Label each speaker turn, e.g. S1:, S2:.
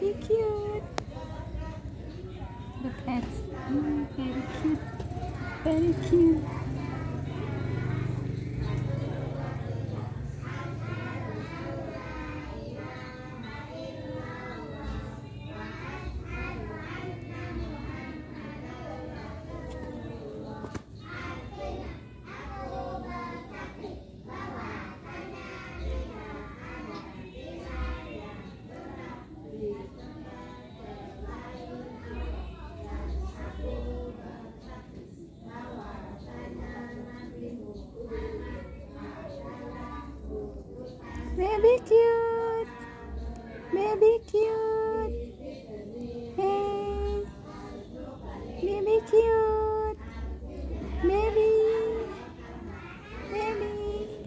S1: very cute. The pets. mm, very cute, very cute. Baby cute. Baby cute. Hey. Baby cute.